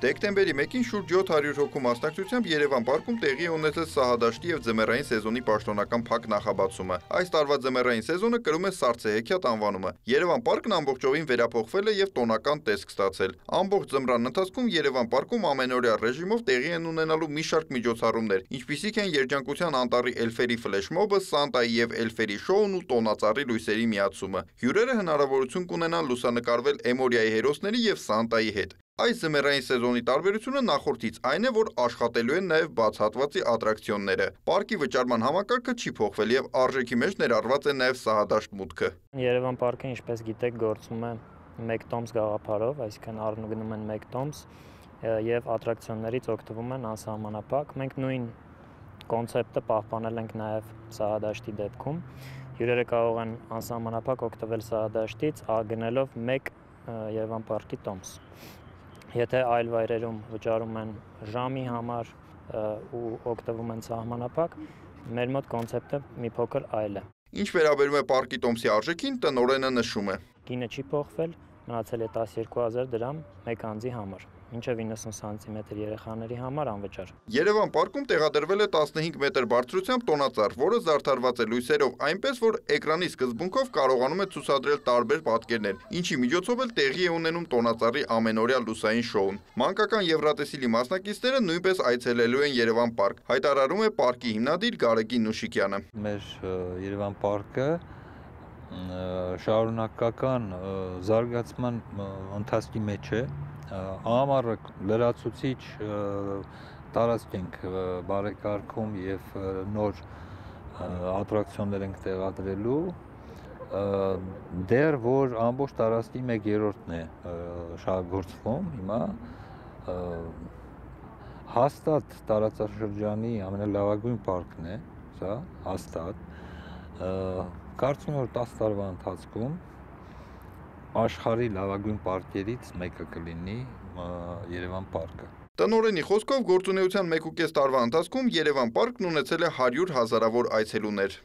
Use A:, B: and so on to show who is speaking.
A: Դեկտեմբերի 1-ին շուրջ 700 հոգու մասնակցությամբ Երևան պարկում տեղի է ունեցել սահադաշտի եւ ձմեռային սեզոնի պաշտոնական փակ նախաբացումը։ Այս տարվա ձմեռային սեզոնը կրում է Սարցեհեքիաթ անվանումը։ Երևան պարկն ամբողջովին վերափոխվել է եւ տոնական տեսք ստացել։ Ամբողջ ձմռան ընթացքում Երևան պարկում ամենօրյա ռեժիմով տեղի են ունենալու մի շարք միջոցառումներ, ինչպիսիք են երջանկության անտառի էլֆերի ֆլեշմոբը, Սանտայի եւ էլֆերի շոուն ու տոնածառի լույսերի միացումը։ Հյուրերը հնարավորություն կունենան լուսանկարվել Էմորիայի հերոսների եւ Սանտայի հետ։ Այս զմերային սեզոնի տարբերությունը նախորդից այն է, որ աշխատելու են նաև բացահատվածի ատրակցիոնները։ Պարկի վճարման համակարգը չի փոխվել եւ արժեքի մեջ ներառված է նաև սահադաշտ մուտքը։
B: Երևան պարկը, ինչպես գիտեք, գործում է 1 տոմս գաղափարով, այսինքն առնում գնում են 1 տոմս եւ ատրակցիոններից օգտվում են անսահմանափակ։ Մենք նույն կոնցեպտը պահպանել ենք նաև սահադաշտի դեպքում։ Հյուրերը կարող են անսահմանափակ օգտվել սահադաշտից, գնելով 1 Երևան պարկի տոմս։ Եթե այլ վայրերում վճարում են ժամի համար ու օգտվում են սահմանափակ, մեր մոտ կոնցեպտը մի փոքր այլ է։
A: Ինչ վերաբերում է պարկի տոմսի արժեքին, տնորենը նշում է.
B: Գինը չի փոխվել, մնացել է 12000 դրամ մեկ անձի համար մինչև 90 սանտիմետր երեխաների համար անվճար։
A: Երևան պարկում տեղադրվել է 15 մետր բարձրությամբ տոնածառ, որը զարդարված է լույսերով այնպես, որ էկրանի սկզբունքով կարողանում է ցուցադրել տարբեր պատկերներ, ինչի միջոցով էլ տեղի է ունենում տոնածառի ամենօրյա լուսային շոուն։ Մանկական Եվրատեսիլի մասնակիցները նույնպես այցելելու են Երևան պարկ, հայտարարում է պարկի հիմնադիր Գարեգին Նուշիկյանը։
C: Մեր Երևան պարկը շարունակական զարգացման ընթացքի մեջ է Ամառը լրացուցիչ տարածք ենք բարեկարգում եւ նոր ատրակցիոններ ենք տեղադրելու դեռ որ ամբողջ տարածքի 1/3-ն է շահգործվում հիմա հաստատ տարածաշրջանի ամենալավագույն պարկն է սա հաստատ կարծում եմ որ 10 տարվա ընթացքում աշխարհի լավագույն պարկերից մեկը կլինի Երևան պարկը։
A: Տնորենի խոսքով գործունեության 1.5 տարվա ընթացքում Երևան պարկն ունեցել է 100 հազարավոր այցելուներ։